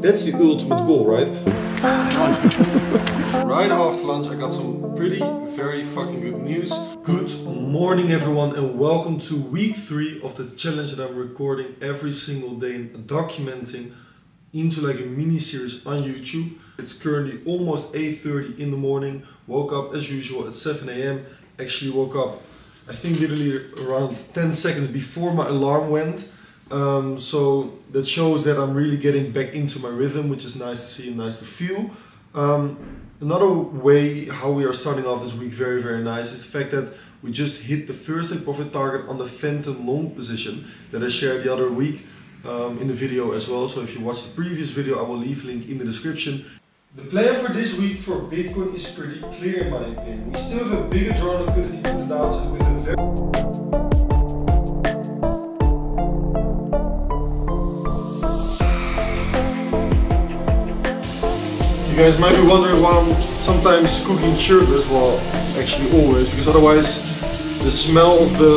That's the ultimate goal, right? right after lunch, I got some pretty, very fucking good news. Good morning, everyone, and welcome to week three of the challenge that I'm recording every single day and documenting into like a mini series on YouTube. It's currently almost 8:30 in the morning. Woke up as usual at 7 a.m. Actually woke up, I think literally around 10 seconds before my alarm went. Um, so that shows that I'm really getting back into my rhythm, which is nice to see and nice to feel. Um, another way how we are starting off this week very very nice is the fact that we just hit the first take profit target on the Fantom long position that I shared the other week um, in the video as well. So if you watched the previous video, I will leave a link in the description. The plan for this week for Bitcoin is pretty clear in my opinion. We still have a bigger draw liquidity to the downside with a very guys might be wondering why I'm sometimes cooking shirtless, well actually always, because otherwise the smell of the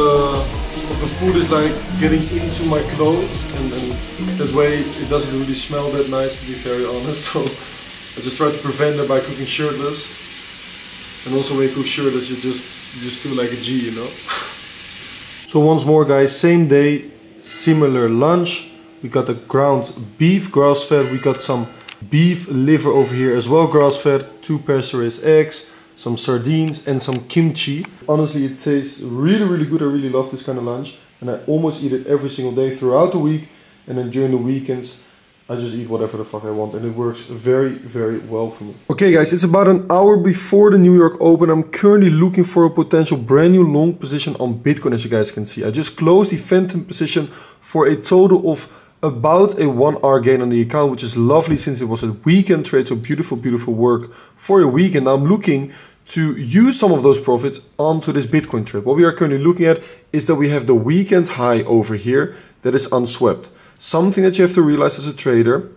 of the food is like getting into my clothes and, and that way it doesn't really smell that nice to be very honest. So I just try to prevent that by cooking shirtless. And also when you cook shirtless you just you just feel like a G, you know? so once more guys, same day, similar lunch. We got the ground beef grass fed, we got some beef liver over here as well grass fed, two pasture-raised eggs, some sardines and some kimchi. Honestly, it tastes really, really good. I really love this kind of lunch and I almost eat it every single day throughout the week and then during the weekends I just eat whatever the fuck I want and it works very, very well for me. Okay guys, it's about an hour before the New York Open. I'm currently looking for a potential brand new long position on Bitcoin as you guys can see. I just closed the Fantom position for a total of about a 1R gain on the account, which is lovely since it was a weekend trade. So beautiful, beautiful work for a weekend. I'm looking to use some of those profits onto this Bitcoin trade. What we are currently looking at is that we have the weekend high over here that is unswept. Something that you have to realize as a trader,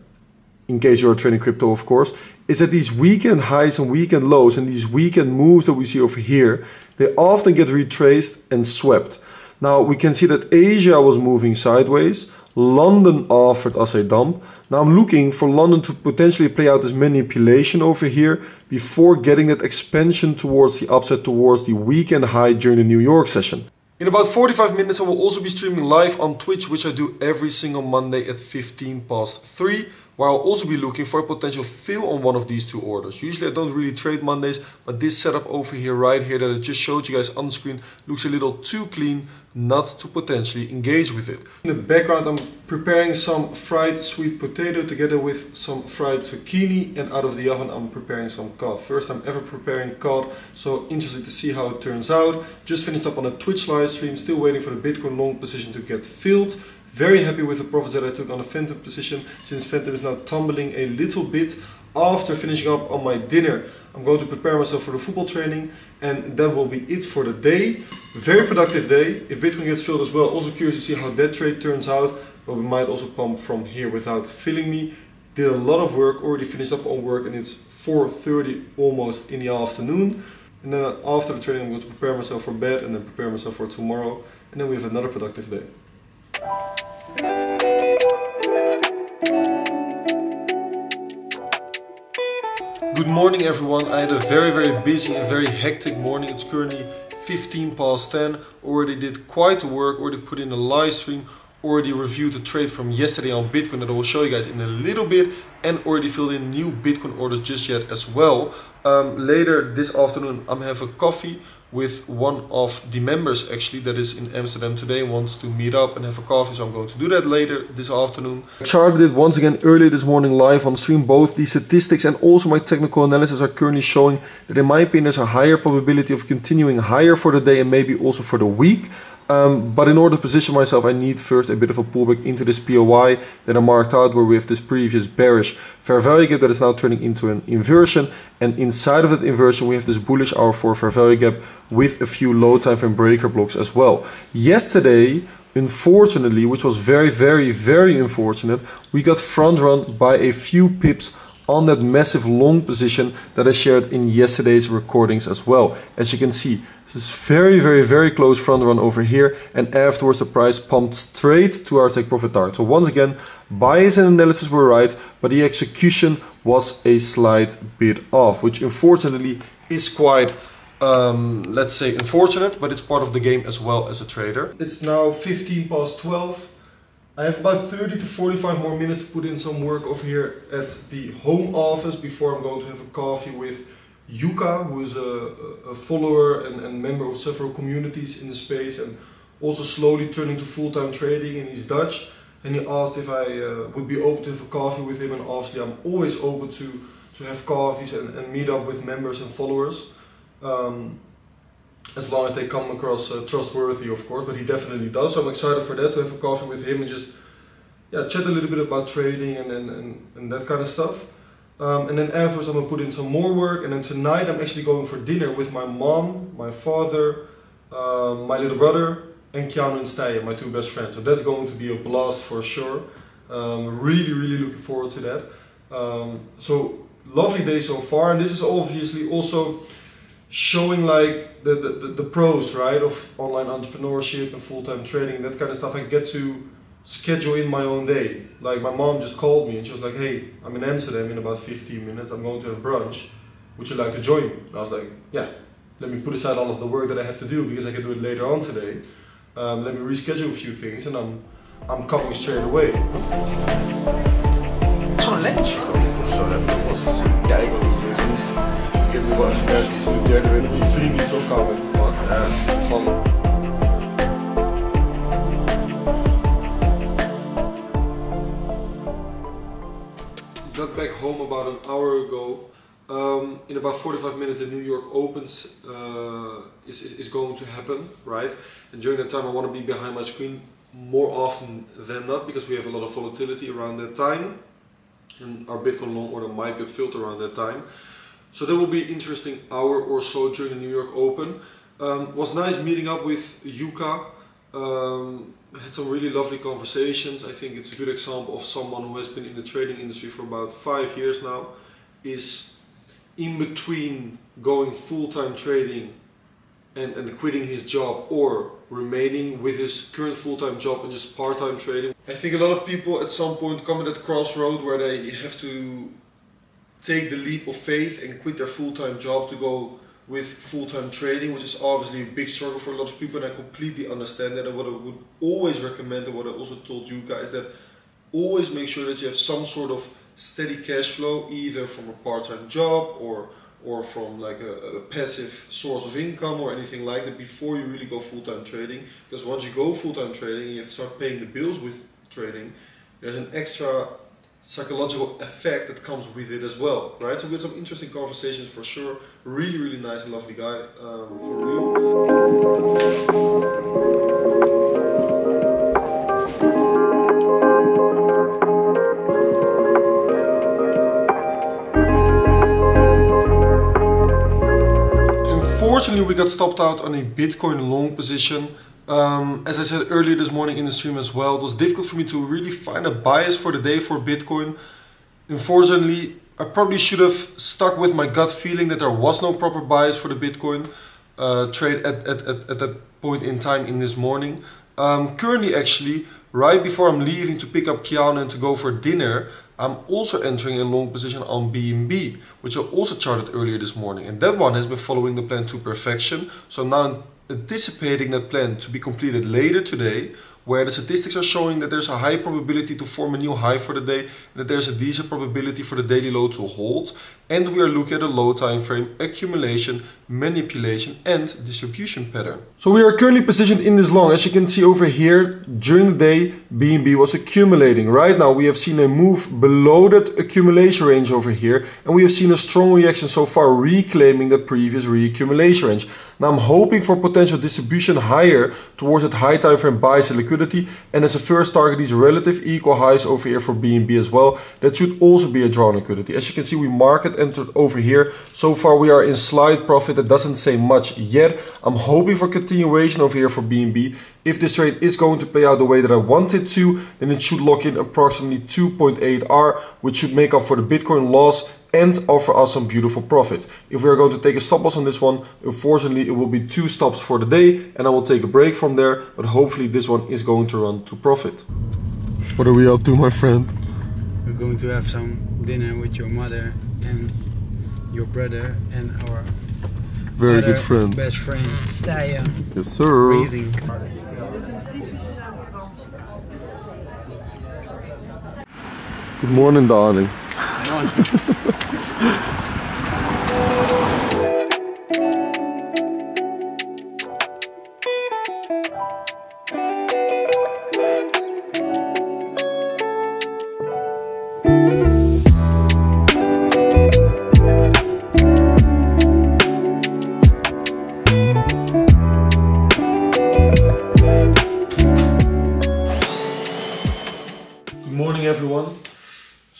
in case you're trading crypto, of course, is that these weekend highs and weekend lows and these weekend moves that we see over here, they often get retraced and swept. Now we can see that Asia was moving sideways. London offered us a dump. Now I'm looking for London to potentially play out this manipulation over here before getting that expansion towards the upside towards the weekend high during the New York session. In about 45 minutes I will also be streaming live on Twitch which I do every single Monday at 15 past 3 where I'll also be looking for a potential fill on one of these two orders. Usually I don't really trade Mondays, but this setup over here, right here, that I just showed you guys on the screen, looks a little too clean not to potentially engage with it. In the background I'm preparing some fried sweet potato together with some fried zucchini and out of the oven I'm preparing some cod. First time ever preparing cod, so interested to see how it turns out. Just finished up on a Twitch live stream, still waiting for the Bitcoin long position to get filled. Very happy with the profits that I took on the Fantom position since Fantom is now tumbling a little bit. After finishing up on my dinner, I'm going to prepare myself for the football training and that will be it for the day. Very productive day. If Bitcoin gets filled as well, also curious to see how that trade turns out. But we might also pump from here without filling me. Did a lot of work, already finished up on work and it's 4.30 almost in the afternoon. And then after the training I'm going to prepare myself for bed and then prepare myself for tomorrow. And then we have another productive day. Good morning everyone. I had a very very busy and very hectic morning. It's currently 15 past 10. Already did quite the work, already put in a live stream, already reviewed the trade from yesterday on Bitcoin that I will show you guys in a little bit and already filled in new Bitcoin orders just yet as well. Um, later this afternoon I'm having a coffee with one of the members actually that is in Amsterdam today wants to meet up and have a coffee so I'm going to do that later this afternoon. Charted it once again earlier this morning live on stream both the statistics and also my technical analysis are currently showing that in my opinion there's a higher probability of continuing higher for the day and maybe also for the week. Um, but in order to position myself, I need first a bit of a pullback into this POI that I marked out where we have this previous bearish fair value gap that is now turning into an inversion. And inside of that inversion, we have this bullish hour 4 fair value gap with a few low time frame breaker blocks as well. Yesterday, unfortunately, which was very, very, very unfortunate, we got front run by a few pips on that massive long position that I shared in yesterday's recordings as well. As you can see, this is very, very, very close front run over here and afterwards the price pumped straight to our take profit target. So once again, bias and analysis were right, but the execution was a slight bit off, which unfortunately is quite um, let's say unfortunate, but it's part of the game as well as a trader. It's now 15 past 12. I have about 30 to 45 more minutes to put in some work over here at the home office before I'm going to have a coffee with Yuka, who is a, a follower and, and, member of several communities in the space and also slowly turning to full-time trading and he's Dutch. And he asked if I uh, would be open to have a coffee with him and obviously I'm always open to, to have coffees and, and meet up with members and followers. Um, as long as they come across uh, trustworthy, of course, but he definitely does. So I'm excited for that to have a coffee with him and just yeah chat a little bit about trading and and, and, and that kind of stuff. Um, and then afterwards, I'm gonna put in some more work. And then tonight, I'm actually going for dinner with my mom, my father, um, my little brother, and Keanu and Steye, my two best friends. So that's going to be a blast for sure. Um, really, really looking forward to that. Um, so lovely day so far, and this is obviously also showing like the, the, the, pros, right, of online entrepreneurship and full-time trading, that kind of stuff. I get to schedule in my own day. Like my mom just called me and she was like, hey, I'm in Amsterdam in about 15 minutes. I'm going to have brunch. Would you like to join me? And I was like, yeah, let me put aside all of the work that I have to do because I can do it later on today. Um, let me reschedule a few things and I'm, I'm coming straight away. Of zo, even was kijken wat Ik heb nu wel eens de derde week die vriend niet zo koud heeft gepakt. Van got back home about an hour ago. Um, in about 45 minutes, the New York Opens uh, is, is, is, going to happen, right? And during that time, I want to be behind my screen more often than not because we have a lot of volatility around that time. And our Bitcoin long order might get filled around that time. So that will be interesting hour or so during the New York Open. Um, was nice meeting up with Yuka. Um, had some really lovely conversations. I think it's a good example of someone who has been in the trading industry for about five years now, is in between going full-time trading and, and quitting his job or remaining with his current full-time job and just part-time trading. I think a lot of people at some point come at that crossroad where they have to take the leap of faith and quit their full-time job to go with full-time trading, which is obviously a big struggle for a lot of people, and I completely understand that. And what I would always recommend, and what I also told you guys, that always make sure that you have some sort of steady cash flow, either from a part-time job or or from like a, a, passive source of income or anything like that before you really go full-time trading. Because once you go full-time trading, you have to start paying the bills with trading. There's an extra psychological effect that comes with it as well, right? So we had some interesting conversations for sure. Really, really nice and lovely guy, um, for real. Unfortunately, we got stopped out on a Bitcoin long position um, as I said earlier this morning in the stream as well, it was difficult for me to really find a bias for the day for Bitcoin. Unfortunately, I probably should have stuck with my gut feeling that there was no proper bias for the Bitcoin uh, trade at, at, at, at, that point in time in this morning. Um, currently, actually, right before I'm leaving to pick up Kiana and to go for dinner, I'm also entering a long position on BNB, which I also charted earlier this morning. And that one has been following the plan to perfection. So now anticipating that plan to be completed later today where the statistics are showing that there's a high probability to form a new high for the day that there's a decent probability for the daily low to hold and we are looking at a low time frame accumulation manipulation and distribution pattern. So we are currently positioned in this long as you can see over here during the day BNB was accumulating. Right now we have seen a move below that accumulation range over here and we have seen a strong reaction so far reclaiming that previous reaccumulation range now I'm hoping for potential distribution higher towards that high time frame buys and liquidity. And as a first target, these relative equal highs over here for BNB as well. That should also be a draw liquidity. As you can see, we market entered over here. So far, we are in slight profit. That doesn't say much yet. I'm hoping for continuation over here for BNB. If this trade is going to play out the way that I want it to, then it should lock in approximately 2.8R, which should make up for the Bitcoin loss and offer us some beautiful profit. If we are going to take a stop loss on this one, unfortunately it will be two stops for the day and I will take a break from there, but hopefully this one is going to run to profit. What are we up to, my friend? We're going to have some dinner with your mother and your brother and our very good friend. best friend, Staya. Yes, sir. Raising. Good morning, darling.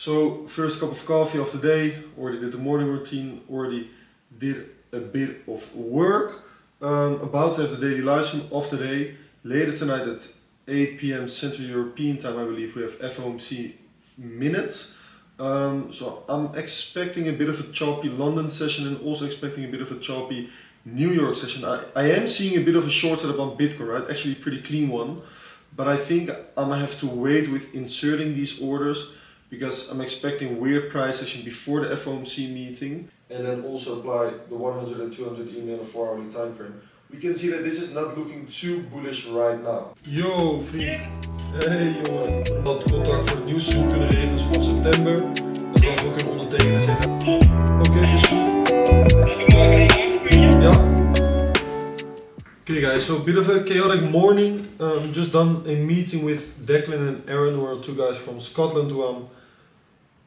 So, first cup of coffee of the day. Already did the morning routine. Already did a bit of work. Um, about to have the daily live stream of the day. Later tonight at 8 p.m. Central European time, I believe we have FOMC minutes. Um, so I'm expecting a bit of a choppy London session and also expecting a bit of a choppy New York session. I, I am seeing a bit of a short setup on Bitcoin, right? Actually, pretty clean one. But I think I'm gonna have to wait with inserting these orders because I'm expecting weird price action before the FOMC meeting and then also apply the 100 and 200 EMA a 4 hourly time frame. We can see that this is not looking too bullish right now. Yo, vriend. Hey jongen. Het contract voor de nieuwseizoen kunnen regelen vanaf september. Dat we ook kunnen ondertekenen zetten. Oké, is goed. Okay guys, so a bit of a chaotic morning. Um, just done a meeting with Declan and Aaron, who are two guys from Scotland who I'm,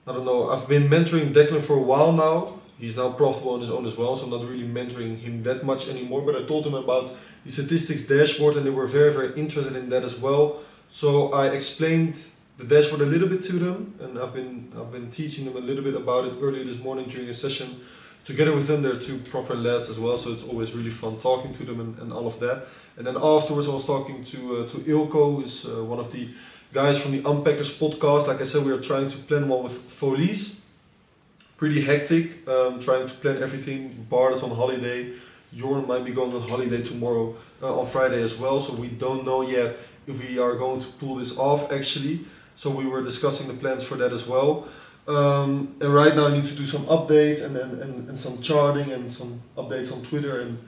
I don't know, I've been mentoring Declan for a while now. He's now profitable on his own as well, so I'm not really mentoring him that much anymore. But I told him about the statistics dashboard and they were very, very interested in that as well. So I explained the dashboard a little bit to them and I've been, I've been teaching them a little bit about it earlier this morning during a session together with them, they're two proper lads as well, so it's always really fun talking to them and, and all of that. And then afterwards, I was talking to uh, to Ilko, who's uh, one of the guys from the Unpackers podcast. Like I said, we are trying to plan one with Folies. Pretty hectic, um, trying to plan everything. Bart is on holiday. Jorn might be going on holiday tomorrow uh, on Friday as well, so we don't know yet if we are going to pull this off actually. So we were discussing the plans for that as well. Um, and right now I need to do some updates and, and, and, and some charting and some updates on Twitter and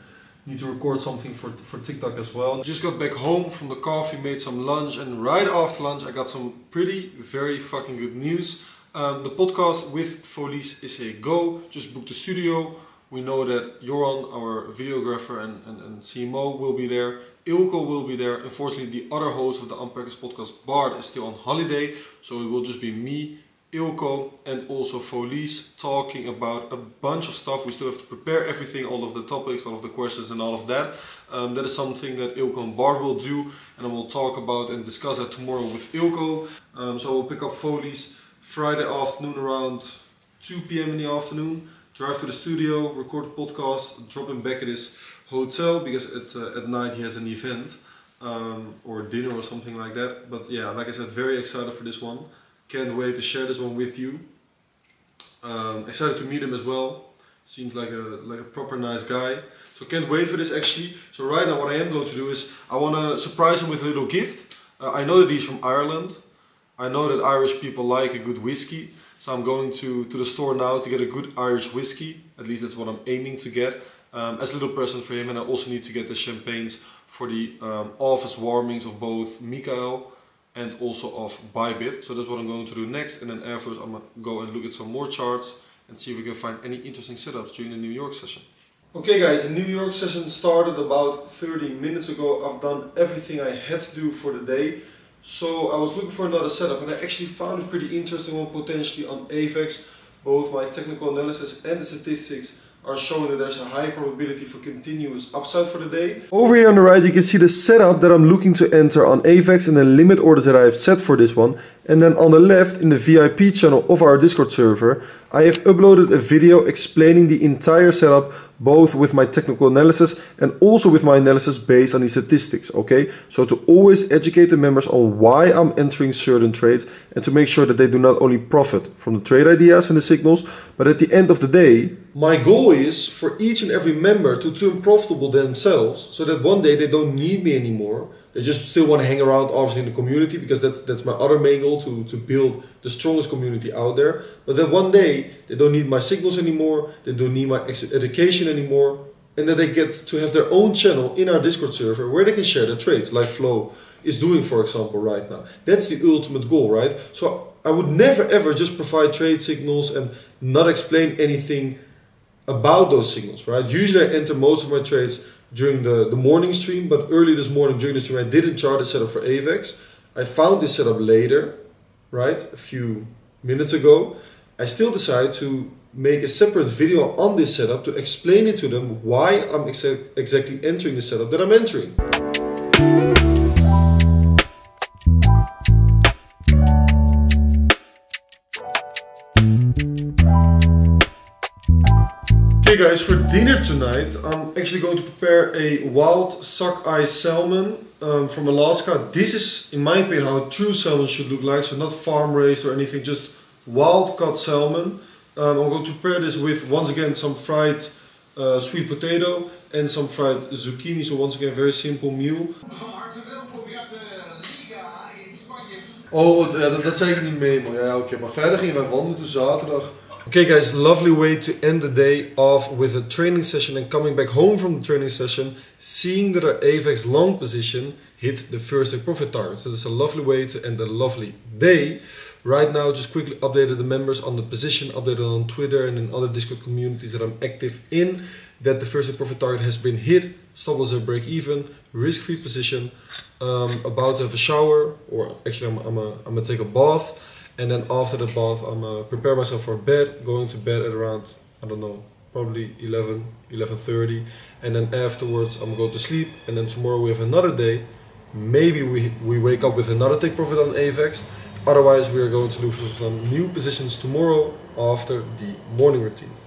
need to record something for, for TikTok as well. Just got back home from the coffee, made some lunch and right after lunch I got some pretty, very fucking good news. Um, the podcast with Folies is a go, just book the studio. We know that Joran, our videographer and, and, and CMO will be there. Ilko will be there. Unfortunately, the other host of the Unpackers podcast, Bart, is still on holiday. So it will just be me, Ilko and also Folies talking about a bunch of stuff. We still have to prepare everything, all of the topics, all of the questions and all of that. Um, that is something that Ilko and Bart will do and I will talk about and discuss that tomorrow with Ilko. Um, so we'll pick up Folies Friday afternoon around 2 p.m. in the afternoon. Drive to the studio, record the podcast, drop him back at his hotel because at, uh, at night he has an event um, or dinner or something like that. But yeah, like I said, very excited for this one. Can't wait to share this one with you. Um, excited to meet him as well. Seems like a like a proper nice guy. So can't wait for this actually. So right now what I am going to do is I want to surprise him with a little gift. Uh, I know that he's from Ireland. I know that Irish people like a good whiskey. So I'm going to, to the store now to get a good Irish whiskey. At least that's what I'm aiming to get. Um, as a little present for him and I also need to get the champagnes for the um, office warmings of both Mikael and also of Bybit. So that's what I'm going to do next. And then afterwards I'm going to go and look at some more charts and see if we can find any interesting setups during the New York session. Okay guys, the New York session started about 30 minutes ago. I've done everything I had to do for the day. So I was looking for another setup and I actually found a pretty interesting one potentially on AVAX. Both my technical analysis and the statistics are showing that there's a high probability for continuous upside for the day. Over here on the right you can see the setup that I'm looking to enter on AVAX and the limit orders that I have set for this one. And then on the left in the VIP channel of our Discord server, I have uploaded a video explaining the entire setup, both with my technical analysis and also with my analysis based on the statistics, okay? So to always educate the members on why I'm entering certain trades and to make sure that they do not only profit from the trade ideas and the signals, but at the end of the day, my goal is for each and every member to turn profitable themselves so that one day they don't need me anymore they just still want to hang around, obviously, in the community because that's that's my other main goal to to build the strongest community out there. But then one day they don't need my signals anymore, they don't need my education anymore, and then they get to have their own channel in our Discord server where they can share their trades, like Flow is doing, for example, right now. That's the ultimate goal, right? So I would never ever just provide trade signals and not explain anything about those signals, right? Usually I enter most of my trades during the, the morning stream, but early this morning during the stream, I didn't chart a setup for AVAX. I found this setup later, right, a few minutes ago. I still decided to make a separate video on this setup to explain it to them why I'm exa exactly entering the setup that I'm entering. Guys, for dinner tonight, I'm actually going to prepare a wild sockeye salmon um, from Alaska. This is, in my opinion, how a true salmon should look like. So not farm raised or anything, just wild caught salmon. Um, I'm going to prepare this with, once again, some fried uh, sweet potato and some fried zucchini. So once again, very simple meal. Oh, ja, dat, dat zei ik niet mee, maar ja, oké. Okay. Maar verder gingen wij wandelen zaterdag. Okay guys, lovely way to end the day off with a training session and coming back home from the training session, seeing that our AVAX long position hit the first profit target. So that's a lovely way to end a lovely day. Right now, just quickly updated the members on the position, updated on Twitter and in other Discord communities that I'm active in, that the first profit target has been hit, stop loss at break even, risk-free position, um, about to have a shower, or actually I'm, I'm, a, I'm gonna take a bath, and then after the bath I'm uh, prepare myself for bed going to bed at around I don't know probably 11 11:30 and then afterwards I'm going to sleep. And then tomorrow we have another day. Maybe we we wake up with another take profit on AVAX otherwise we are going to for some new positions tomorrow after the morning routine